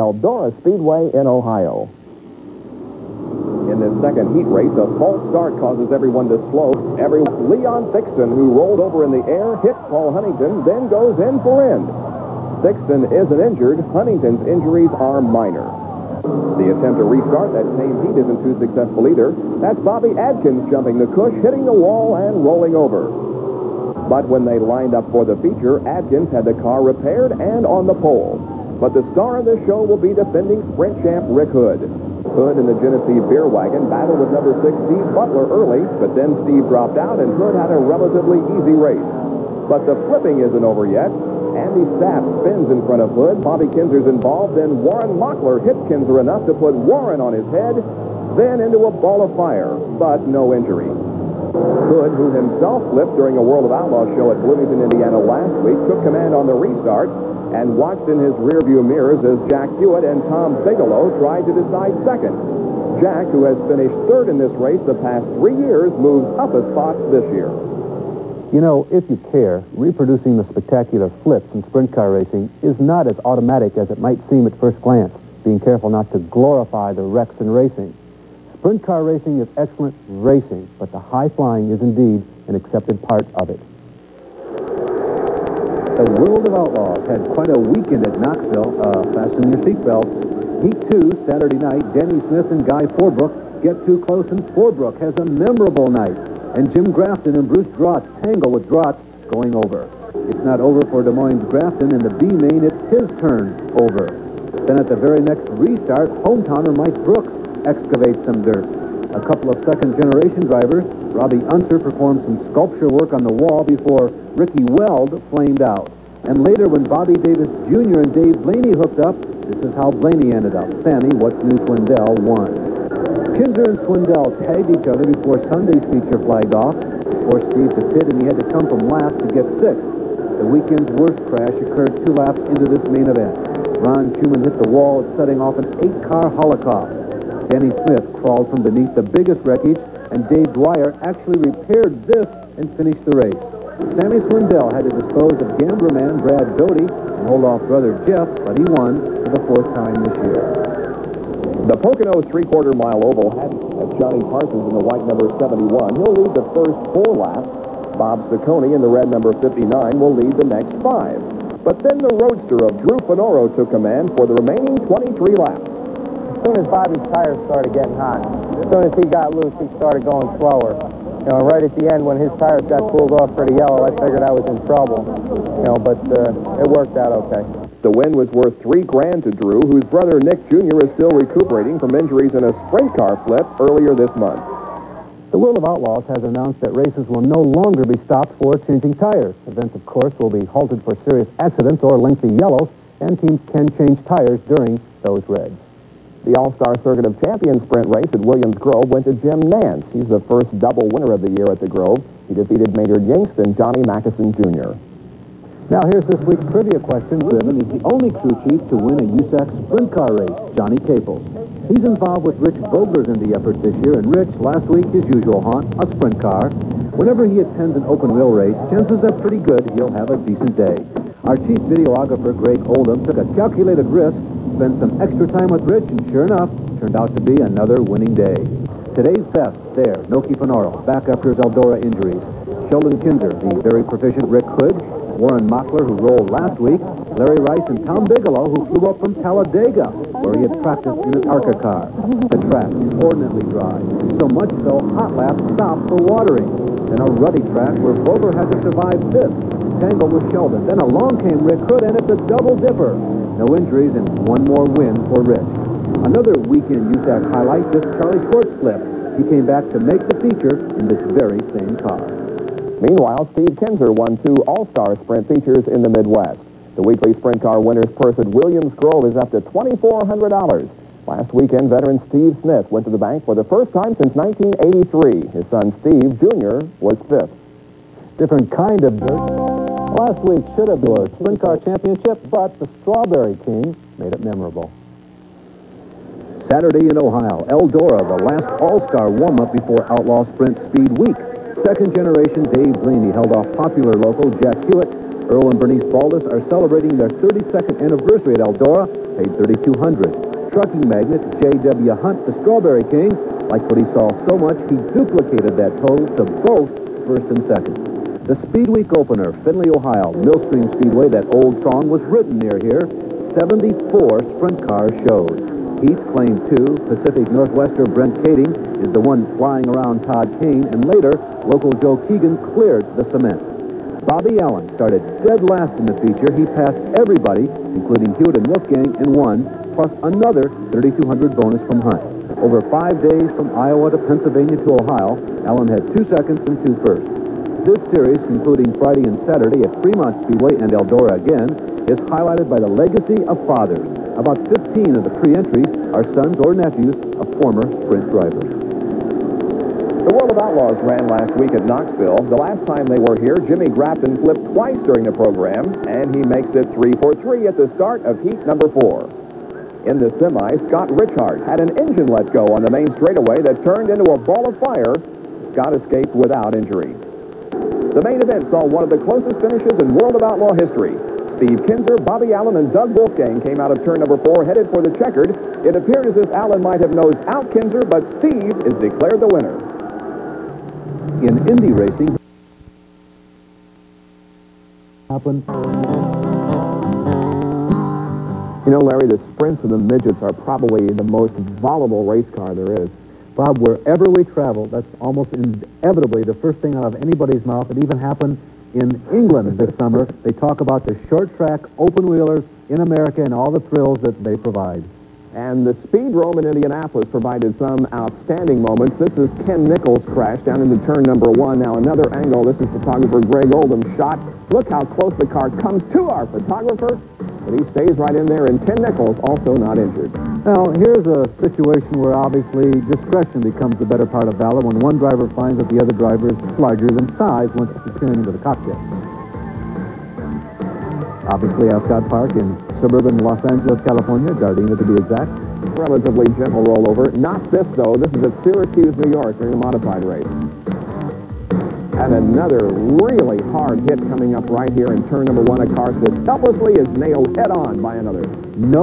Eldora Speedway in Ohio. In this second heat race, a false start causes everyone to slow. Every Leon Thixton, who rolled over in the air, hit Paul Huntington, then goes in for end. Thixton isn't injured. Huntington's injuries are minor. The attempt to restart that same heat isn't too successful either. That's Bobby Adkins jumping the cush, hitting the wall, and rolling over. But when they lined up for the feature, Adkins had the car repaired and on the pole. But the star of the show will be defending sprint champ Rick Hood. Hood in the Genesee beer wagon battled with number six Steve Butler early, but then Steve dropped out and Hood had a relatively easy race. But the flipping isn't over yet. Andy Stapp spins in front of Hood. Bobby Kinser's involved. Then Warren Mockler hit Kinser enough to put Warren on his head, then into a ball of fire, but no injury. Hood, who himself flipped during a World of Outlaws show at Bloomington, Indiana last week, took command on the restart and watched in his rearview mirrors as Jack Hewitt and Tom Bigelow tried to decide second. Jack, who has finished third in this race the past three years, moves up a spot this year. You know, if you care, reproducing the spectacular flips in sprint car racing is not as automatic as it might seem at first glance, being careful not to glorify the wrecks in racing. Sprint car racing is excellent racing, but the high flying is indeed an accepted part of it. The World of Outlaws had quite a weekend at Knoxville. Uh, fasten your seatbelt. Heat 2, Saturday night, Denny Smith and Guy Forbrook get too close, and Forbrook has a memorable night. And Jim Grafton and Bruce Drott tangle with Drott going over. It's not over for Des Moines Grafton in the B main. It's his turn over. Then at the very next restart, hometowner Mike Brooks excavates some dirt. A couple of second-generation drivers, Robbie Unser performed some sculpture work on the wall before Ricky Weld flamed out. And later, when Bobby Davis Jr. and Dave Blaney hooked up, this is how Blaney ended up. Sammy, What's New Swindell, won. Kinser and Swindell tagged each other before Sunday's feature flagged off. Forced Steve to pit, and he had to come from last to get sixth. The weekend's worst crash occurred two laps into this main event. Ron Shuman hit the wall, setting off an eight-car holocaust. Danny Smith crawled from beneath the biggest wreckage, and Dave Dwyer actually repaired this and finished the race. Sammy Swindell had to dispose of gambler man Brad Doty and hold off brother Jeff, but he won for the fourth time this year. The Pocono three-quarter mile oval had Johnny Parsons in the white number 71. He'll lead the first four laps. Bob Ciccone in the red number 59 will lead the next five. But then the roadster of Drew Fornoro took command for the remaining 23 laps. As soon as Bobby's tires started getting hot, as soon as he got loose, he started going slower. You know, right at the end when his tires got cooled off for the yellow, I figured I was in trouble. You know, but uh, it worked out okay. The win was worth three grand to Drew, whose brother Nick Jr. is still recuperating from injuries in a sprint car flip earlier this month. The World of Outlaws has announced that races will no longer be stopped for changing tires. Events, of course, will be halted for serious accidents or lengthy yellows, and teams can change tires during those reds. The All-Star Circuit of Champions sprint race at Williams Grove went to Jim Nance. He's the first double winner of the year at the Grove. He defeated Maynard Jinks and Johnny Mackison Jr. Now here's this week's trivia question. Driven is the only crew chief to win a USAC sprint car race, Johnny Capels. He's involved with Rich Vogler's in the effort this year, and Rich, last week, his usual haunt, a sprint car. Whenever he attends an open wheel race, chances are pretty good he'll have a decent day. Our chief videographer, Greg Oldham, took a calculated risk, spent some extra time with Rich, and sure enough, turned out to be another winning day. Today's best, there, Noki Fornoro, back after his Eldora injuries. Sheldon Kinser, the very proficient Rick Hood, Warren Mockler, who rolled last week, Larry Rice, and Tom Bigelow, who flew up from Talladega, where he had practiced in an ARCA car. The track, inordinately dry, so much so hot laps stopped for watering. Then a ruddy track where Vogler had to survive this, tangle with Sheldon. Then along came Rick Hood, and it's a double dipper. No injuries and one more win for Rick. Another weekend USAC highlight, this Charlie Schwartz flip. He came back to make the feature in this very same car. Meanwhile, Steve Kinser won two All-Star Sprint features in the Midwest. The weekly sprint car winner's purse at Williams Grove is up to $2,400. Last weekend, veteran Steve Smith went to the bank for the first time since 1983. His son Steve Jr. was fifth. Different kind of dirt. Last week should have been a sprint car championship, but the Strawberry King made it memorable. Saturday in Ohio, Eldora, the last All-Star warm-up before Outlaw Sprint Speed Week. Second generation Dave Blaney held off popular local Jack Hewitt, Earl and Bernice Baltes are celebrating their 32nd anniversary at Eldora, paid 3200 Trucking magnate J.W. Hunt, the Strawberry King, liked what he saw so much he duplicated that total to both first and second. The Speed Week opener, Findlay, Ohio, Millstream Speedway, that old song was written near here. 74 sprint cars showed. Heath claimed two. Pacific Northwester Brent Kaeding is the one flying around Todd Kane, and later, local Joe Keegan cleared the cement. Bobby Allen started dead last in the feature. He passed everybody, including Hewitt and Wolfgang, and won, plus another 3,200 bonus from Hunt. Over five days from Iowa to Pennsylvania to Ohio, Allen had two seconds and two firsts. This series, concluding Friday and Saturday at Fremont Speedway and Eldora again, is highlighted by the legacy of fathers. About 15 of the pre-entries are sons or nephews of former sprint drivers. The World of Outlaws ran last week at Knoxville. The last time they were here, Jimmy Grafton flipped twice during the program, and he makes it 3 for 3 at the start of heat number 4. In the semi, Scott Richard had an engine let go on the main straightaway that turned into a ball of fire. Scott escaped without injury. The main event saw one of the closest finishes in World of Outlaw history. Steve Kinser, Bobby Allen, and Doug Wolfgang came out of turn number four headed for the checkered. It appeared as if Allen might have nosed out Kinser, but Steve is declared the winner. In Indy racing, happened You know, Larry, the sprints and the midgets are probably the most volatile race car there is. Bob, wherever we travel, that's almost inevitably the first thing out of anybody's mouth. It even happened in England this summer. They talk about the short track open wheelers in America and all the thrills that they provide. And the Speedrome in Indianapolis provided some outstanding moments. This is Ken Nichols' crash down into turn number one. Now another angle. This is photographer Greg Oldham shot. Look how close the car comes to our photographer. But he stays right in there, and Ken Nichols also not injured. Now, here's a situation where obviously discretion becomes the better part of valor when one driver finds that the other driver is larger than size once appearing into the cockpit. Obviously, Ascot Park in suburban Los Angeles, California, Gardena to be exact. Relatively gentle rollover. Not this, though. This is at Syracuse, New York, during a modified race. And another really hard hit coming up right here in turn number one. A car that helplessly is nailed head on by another. No